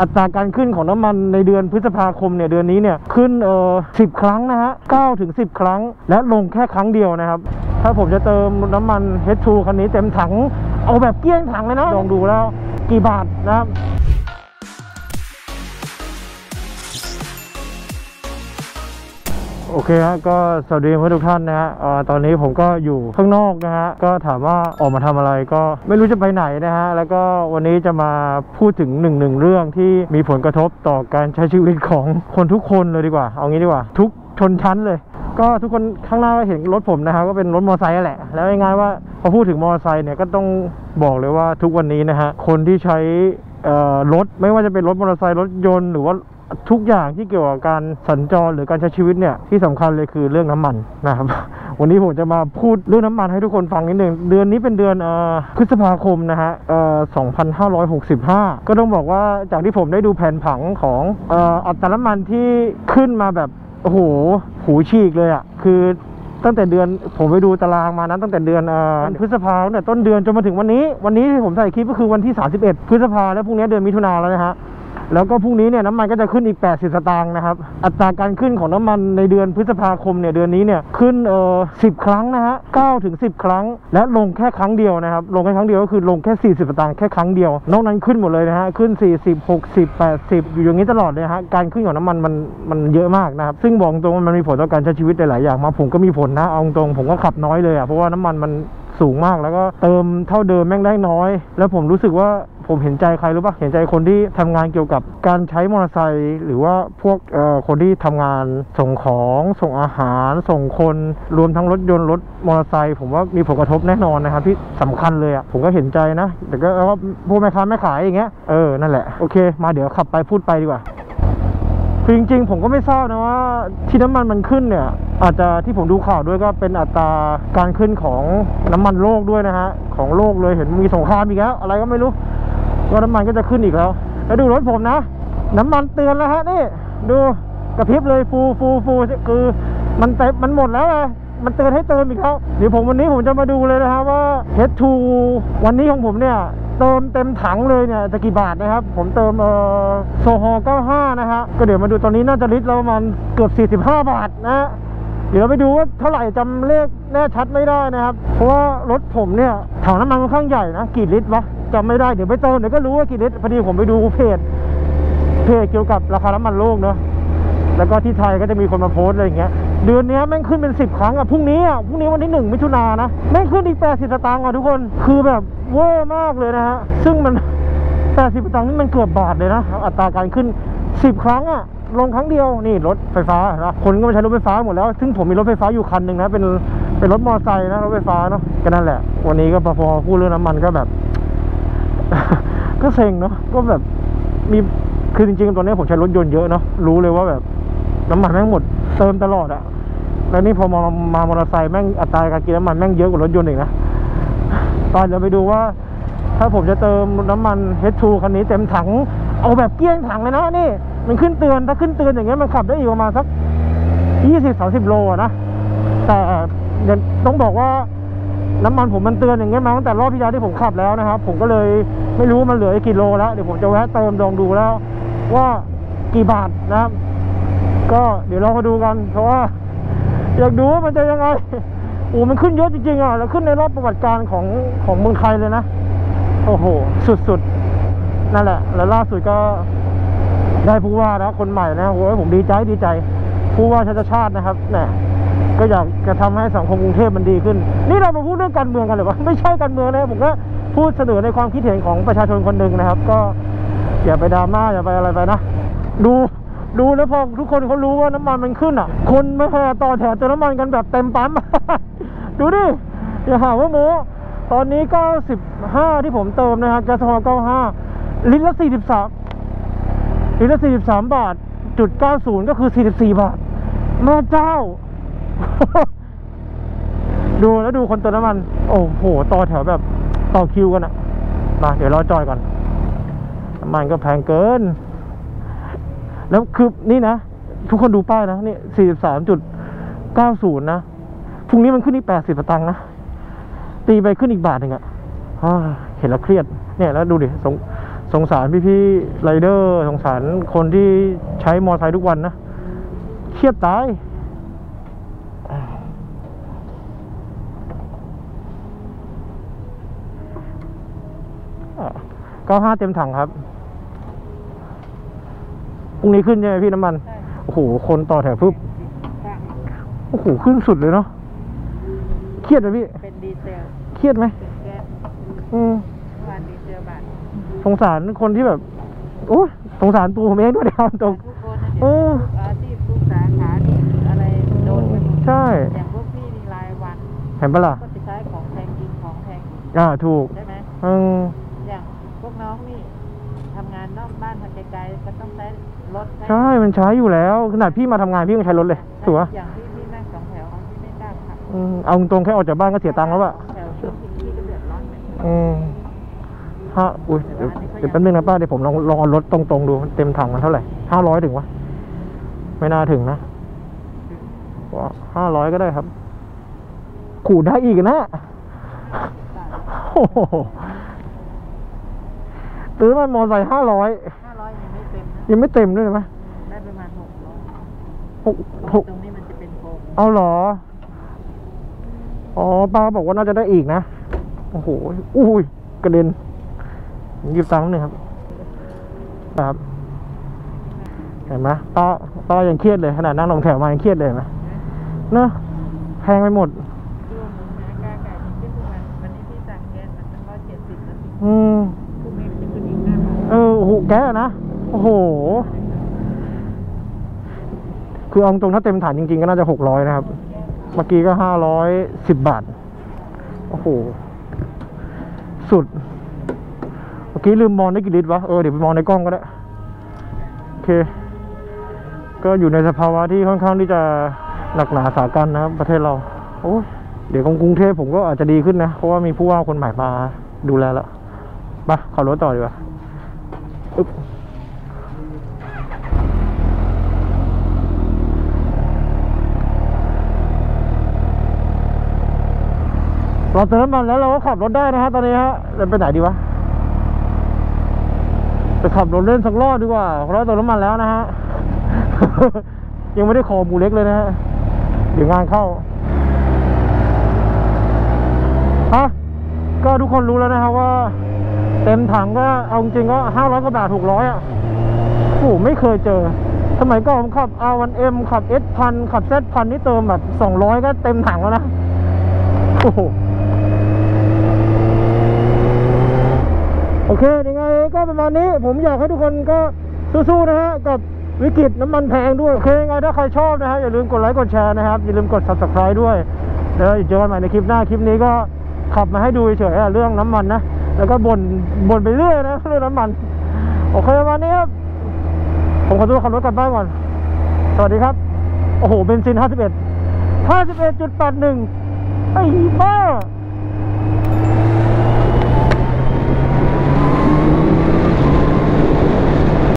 อัตราการขึ้นของน้ำมันในเดือนพฤษภาคมเนี่ยเดือนนี้เนี่ยขึ้นเอ่อสิครั้งนะฮะ9ถึง10ครั้ง และลงแค่ครั้งเดียวนะครับ ถ้าผมจะเติมน้ำมัน H2 คันนี้เต็มถัง เอาแบบเกลี้ยงถังเลยนะลองดูแล้วกี่บาทนะครับ โอเคฮะก็สวัสดีเพื่อนทุกท่านนะฮะตอนนี้ผมก็อยู่ข้างนอกนะฮะก็ถามว่าออกมาทำอะไรก็ไม่รู้จะไปไหนนะฮะแล้วก็วันนี้จะมาพูดถึงหนึ่งหนึ่งเรื่องที่มีผลกระทบต่อการใช้ชีวิตของคนทุกคนเลยดีกว่า เอางี้ดีกว่า ทุกชนชั้นเลย ก็ทุกคนข้างหน้าก็เห็นรถผมนะครับก็เป็นรถมอเตอร์ไซค์แหละ แล้วง่ายๆว่าพอพูดถึงมอเตอร์ไซค์เนี่ยก็ต้องบอกเลยว่าทุกวันนี้นะฮะคนที่ใช้รถไม่ว่าจะเป็นรถมอเตอร์ไซค์รถยนต์หรือว่า ทุกอย่างที่เกี่ยวกับการสัญจรหรือการใช้ชีวิตเนี่ยที่สำคัญเลยคือเรื่องน้ำมันนะครับ วันนี้ผมจะมาพูดเรื่องน้ำมันให้ทุกคนฟังนิดหนึ่งเดือนนี้เป็นเดือนเอ่อพฤษภาคมนะฮะเอ่อ2565ก็ต้องบอกว่าจากที่ผมได้ดูแผนผังของเอ่ออัตราน้ำมันที่ขึ้นมาแบบโอ้โหหูฉีกเลยอะ่ะคือตั้งแต่เดือนผมไปดูตารางมานั้นตั้งแต่เดือนเอ่อพฤษภาตั้งแต่ต้นเดือนจนมาถึงวันนี้ วันนี้ที่ผมใส่คลิปก็คือวันที่ 31 พฤษภาแล้วพรุ่งนี้เดือนมิถุนาแล้วนะฮะ แล้วก็พรุ่งนี้เนี่ยน้ำมันก็จะขึ้นอีก 80 สตางค์นะครับ อัตราการขึ้นของน้ำมันในเดือนพฤษภาคมเนี่ยเดือนนี้เนี่ยขึ้นเอ่อ10ครั้งนะฮะ9ถึง10ครั้ง และลงแค่ครั้งเดียวนะครับ ลงแค่ครั้งเดียวก็คือลงแค่ 40 สตางค์แค่ครั้งเดียวนอกนั้นขึ้นหมดเลยนะฮะขึ้น 40 60 80 อยู่อย่างนี้ตลอดเลยฮะการขึ้นของน้ำมันมันมันเยอะมากนะครับ ซึ่งบอกตรงมันมีผลต่อการใช้ชีวิตหลายๆอย่างมาผมก็มีผลนะเอาตรงผมก็ขับน้อยเลยอะเพราะว่าน้ำมันมันสูงมากแล้วก็เติมเท่าเดิมแม่งได้น้อย แล้วผมรู้สึกว่า ผมเห็นใจใครรู้ปะเห็นใจคนที่ทำงานเกี่ยวกับการใช้มอเตอร์ไซค์หรือว่าพวกเอ่อคนที่ทำงานส่งของส่งอาหาร ส่งคนรวมทั้งรถยนต์รถมอเตอร์ไซค์ผมว่ามีผลกระทบแน่นอนนะครับที่สำคัญเลยอะผมก็เห็นใจนะ แต่ก็แล้วก็พวกแม่ค้าแม่ขายอย่างเงี้ยเออนั่นแหละโอเค มาเดี๋ยวขับไปพูดไปดีกว่าคือจริงๆ ผมก็ไม่ทราบนะว่าที่น้ำมันมันขึ้นเนี่ย อาจจะที่ผมดูข่าวด้วยก็เป็นอัตราการขึ้นของน้ำมันโลกด้วยนะฮะ ของโลกเลยเห็นมีสงครามอีกแล้วอะไรก็ไม่รู้ ว่าน้ำมันก็จะขึ้นอีกแล้ว แล้วดูรถผมนะ น้ำมันเตือนแล้วฮะนี่ ดูกระพริบเลยฟูฟูฟูคือมันเต็มมันหมดแล้วไงมันเตือนให้เติมอีกแล้วเดี๋ยวผมวันนี้ผมจะมาดูเลยนะครับว่า H2 วันนี้ของผมเนี่ยเติมเต็มถังเลยเนี่ยจะกี่บาทนะครับ ผมเติมเอ่อโซฮอ95 นะฮะก็เดี๋ยวมาดูตอนนี้น่าจะลิตรละประมาณเกือบ 45 บาทนะเดี๋ยวเราไปดูว่าเท่าไหร่จำเลขแน่ชัดไม่ได้นะครับ เพราะว่ารถผมเนี่ยถังน้ำมันค่อนข้างใหญ่นะกี่ลิตรวะ จำไม่ได้เดี๋ยวไปเติมเดี๋ยวก็รู้ว่ากี่ลิตรพอดีผมไปดูเพจเพจเกี่ยวกับราคาน้ำมันโลกเนาะแล้วก็ที่ไทยก็จะมีคนมาโพสอะไรอย่างเงี้ยเดือนนี้แม่งขึ้นเป็นสิบครั้งอะพรุ่งนี้อะพรุ่งนี้วันที่หนึ่งมิถุนายนนะแม่งขึ้นอีกแปดสิบสตางค์อะทุกคนคือแบบเวอร์มากเลยนะฮะซึ่งมันแปดสิบสตางค์นี่มันเกือบบาทเลยนะอัตราการขึ้นสิบครั้งอะลงครั้งเดียวนี่รถไฟฟ้านะคนก็มาใช้รถไฟฟ้าหมดแล้ว ซึ่งผมมีรถไฟฟ้าอยู่คันหนึ่งนะเป็นเป็นรถมอเตอร์ไซค์นะรถไฟฟ้าเนาะก็นั่นแหละ วันนี้ก็พอพูดเรื่องน้ำมันก็แบบ ก็เซ็งเนาะก็แบบมีคือจริงๆตอนนี้ผมใช้รถยนต์เยอะเนาะรู้เลยว่าแบบน้ำมันแม่งหมดเติมตลอดอะแล้วนี่พอมามามอเตอร์ไซค์แม่งอัตราการกินน้ำมันแม่งเยอะกว่ารถยนต์อีกนะตอนเดี๋ยวไปดูว่า ถ้าผมจะเติมน้ำมัน H2 คันนี้เต็มถัง เอาแบบเกลี้ยงถังเลยนะนี่ มันขึ้นเตือนถ้าขึ้นเตือนอย่างเงี้ยมันขับได้อีกประมาณสักยี่สิบสามสิบโลอะนะแต่ต้องบอกว่า น้ำมันผมมันเตือนอย่างเงี้ยมาตั้งแต่รอบที่แล้วที่ผมขับแล้วนะครับ ผมก็เลยไม่รู้ว่ามันเหลือกี่โลแล้วเดี๋ยวผมจะแวะเติมลองดูแล้ว ว่ากี่บาทนะครับ ก็เดี๋ยวเรามาดูกันเพราะว่าอยากดูว่ามันจะยังไงโอ้มันขึ้นเยอะจริงๆอะแล้วขึ้นในรอบประวัติการของของเมืองไทยเลยนะโอ้โห สุดๆ นั่นแหละ แล้วล่าสุดก็ได้ผู้ว่านะคนใหม่นะโอ้ยผมดีใจดีใจ ผู้ว่าชาติชาตินะครับเนี่ย ก็อยากจะทำให้สังคมกรุงเทพมันดีขึ้น นี่เรามาพูดเรื่องการเมืองกันหรือวะไม่ใช่การเมืองนะผมก็พูดเสนอในความคิดเห็นของประชาชนคนหนึ่งนะครับ ก็อย่าไปดราม่าอย่าไปอะไรไปนะ ดูดูแล้วพอทุกคนเขารู้ว่าน้ำมันมันขึ้นอะ คนมาแห่ต่อแถวเติมน้ำมันกันแบบเต็มปั๊ม ดูดิอย่าหาว่าโมตอนนี้95ที่ผมเติมนะครับแก๊สโซฮอล์95ลิตรละ43ลิตรละ43บาทจุด90ก็คือ44บาทแม่เจ้า ดูแล้วดูคนเติมน้ำมัน โอ้โห ต่อแถวแบบต่อคิวกันอะมาเดี๋ยวรอจอยก่อน น้ำมันก็แพงเกิน แล้วคือนี่นะ ทุกคนดูป้ายนะ นี่สี่สิบสามจุดเก้าศูนย์นะ พรุ่งนี้มันขึ้นอีกแปดสิบตังค์นะ ตีไปขึ้นอีกบาทหนึ่งอะอ่าเห็นแล้วเครียด เนี่ยแล้วดูดิ สงสงสารพี่ๆไรเดอร์ สงสารคนที่ใช้มอเตอร์ไซค์ทุกวันนะ เครียดตาย ก็ห้าเต็มถังครับพรุ่งนี้ขึ้นใช่ไหมพี่น้ำมันใช่โอ้โห คนต่อแถวปุ๊บค่ะโอ้โห ขึ้นสุดเลยเนาะ เครียดไหมพี่ เป็นดีเซล เครียดไหมเป็นแก๊สอืมเมื่อวานดีเซลบาทสงสารคนที่แบบ โอ้ยสงสารตัวผมเองด้วยเดียวตรงทุกคนนะเอเดี๋ยวอทุกอาชีพทุกสาขานี่อะไรโดนกันหมดใช่ อย่างพวกพี่นี่รายวัน เห็นปะล่ะก็จะใช้ของแพงกินของแพงอีกอ่า ถูก ใช่ไหมอืมอย่างพวก น้องนี่ทำงานนอกบ้านทางไกลๆก็ต้องใช้รถใช่ มันใช้อยู่แล้วขนาดพี่มาทำงานพี่ยังใช้รถเลยถูกปะอย่างที่พี่นั่งสองแถวเอาที่ไม่กล้าขับอืมเอาตรงๆแค่ออกจากบ้านก็เสียตังค์แล้วอะแถวช่วงที่พี่ก็เดือดร้อนเหมือนกันอืมฮะอุ้ยเดี๋ยวเดี๋ยวแป๊บนึงนะป้าเดี๋ยวผมลองลองเอารถตรงๆดูเต็มถังมันเท่าไหร่ห้าร้อยถึงวะไม่น่าถึงนะห้าร้อยก็ได้ครับ ขู่ได้อีกนะโอ้โห ซื้อมันมอไซค์ห้าร้อยห้าร้อยยังไม่เต็มนะยังไม่เต็มด้วยไหมได้ประมาณหกร้อยหกหกตรงนี้มันจะเป็นโครงเอาเหรอ อ๋อป้าบอกว่าน่าจะได้อีกนะ โอ้โหอุ้ยกระเด็นผมหยิบตังค์หนึ่งครับ ครับเห็นไหมป้าป้ายังเครียดเลยขนาดนั่งลงแถวมายังเครียดเลยเห็นไหมเนอะแพงไปหมด แกอะนะ โอ้โห คือเอาตรงถ้าเต็มฐานจริงๆ ก็น่าจะหกร้อยนะครับ เมื่อกี้ก็ห้าร้อยสิบบาท โอ้โห สุด เมื่อกี้ลืมมองได้กี่ลิตรวะ เออเดี๋ยวไปมองในกล้องก็ได้ โอเค ก็อยู่ในสภาวะที่ค่อนข้างที่จะหนักหนาสากันนะครับ ประเทศเรา โอ้ยเดี๋ยวของกรุงเทพผมก็อาจจะดีขึ้นนะ เพราะว่ามีผู้ว่าคนใหม่มาดูแลแล้วไปขับรถต่อดีกว่า อึ๊บเราเติมน้ำมันแล้วเราก็ขับรถได้นะฮะตอนนี้ฮะเราไปไหนดีวะไปขับรถเล่นสักรอบดีกว่าเพราะเราเติมน้ำมันแล้วนะฮะยังไม่ได้ขอหมูเล็กเลยนะฮะเดี๋ยวงานเข้าฮะก็ทุกคนรู้แล้วนะครับว่า เต็มถังก็เอาจริงก็ห้าร้อยกว่าบาทหกร้อยอะโอ้โหไม่เคยเจอ สมัยก่อนผมขับ R1M ขับ S พันขับ Z พันนี่เติมแบบสองร้อยก็เต็มถังแล้วนะ โอ้โหโอเคยังไงก็ประมาณนี้ ผมอยากให้ทุกคนก็สู้ๆนะฮะกับวิกฤตน้ำมันแพงด้วย โอเคยังไงถ้าใครชอบนะฮะอย่าลืมกดไลค์กดแชร์นะครับ อย่าลืมกด subscribe ด้วย เดี๋ยวเจอกันใหม่ในคลิปหน้าคลิปนี้ก็ขับมาให้ดูเฉยๆเรื่องน้ำมันนะ แล้วก็บ่นบ่นไปเรื่อยนะเรื่องน้ำมัน โอเคประมาณนี้ครับ ผมขอตัวขับรถกลับบ้านก่อน สวัสดีครับ โอ้โห เบนซิน 51 51.81 ไอ้บ้า